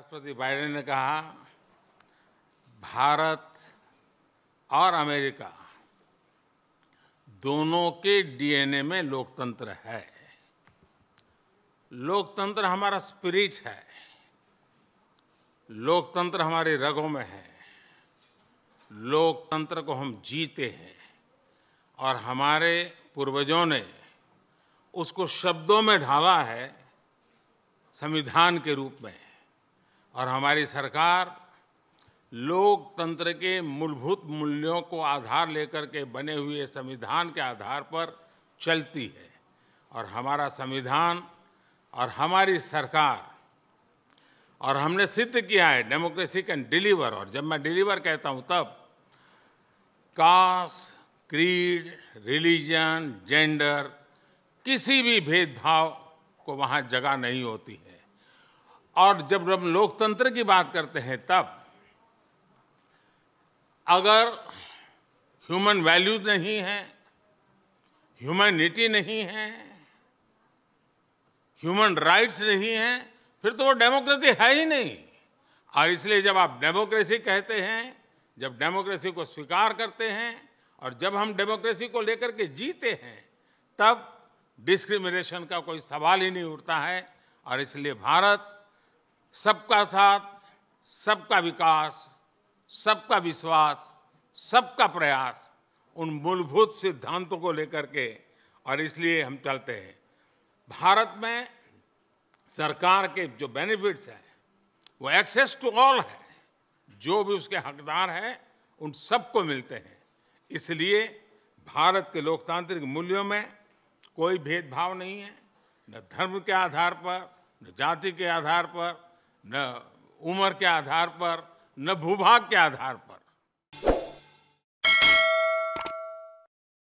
राष्ट्रपति बाइडेन ने कहा, भारत और अमेरिका दोनों के डीएनए में लोकतंत्र है। लोकतंत्र हमारा स्पिरिट है। लोकतंत्र हमारे रगों में है। लोकतंत्र को हम जीते हैं और हमारे पूर्वजों ने उसको शब्दों में ढाला है संविधान के रूप में। और हमारी सरकार लोकतंत्र के मूलभूत मूल्यों को आधार लेकर के बने हुए संविधान के आधार पर चलती है। और हमारा संविधान और हमारी सरकार और हमने सिद्ध किया है, डेमोक्रेसी कैन डिलीवर। और जब मैं डिलीवर कहता हूँ तब कास्ट क्रीड रिलीजन जेंडर किसी भी भेदभाव को वहाँ जगह नहीं होती है। और जब हम लोकतंत्र की बात करते हैं, तब अगर ह्यूमन वैल्यूज़ नहीं है, ह्यूमैनिटी नहीं है, ह्यूमन राइट्स नहीं है, फिर तो वो डेमोक्रेसी है ही नहीं। और इसलिए जब आप डेमोक्रेसी कहते हैं, जब डेमोक्रेसी को स्वीकार करते हैं, और जब हम डेमोक्रेसी को लेकर के जीते हैं, तब डिस्क्रिमिनेशन का कोई सवाल ही नहीं उठता है। और इसलिए भारत सबका साथ, सबका विकास, सबका विश्वास, सबका प्रयास, उन मूलभूत सिद्धांतों को लेकर के। और इसलिए हम चलते हैं। भारत में सरकार के जो बेनिफिट्स हैं, वो एक्सेस टू ऑल है। जो भी उसके हकदार हैं, उन सबको मिलते हैं। इसलिए भारत के लोकतांत्रिक मूल्यों में कोई भेदभाव नहीं है। न धर्म के आधार पर, न जाति के आधार पर न उम्र के आधार पर न भूभाग के आधार पर।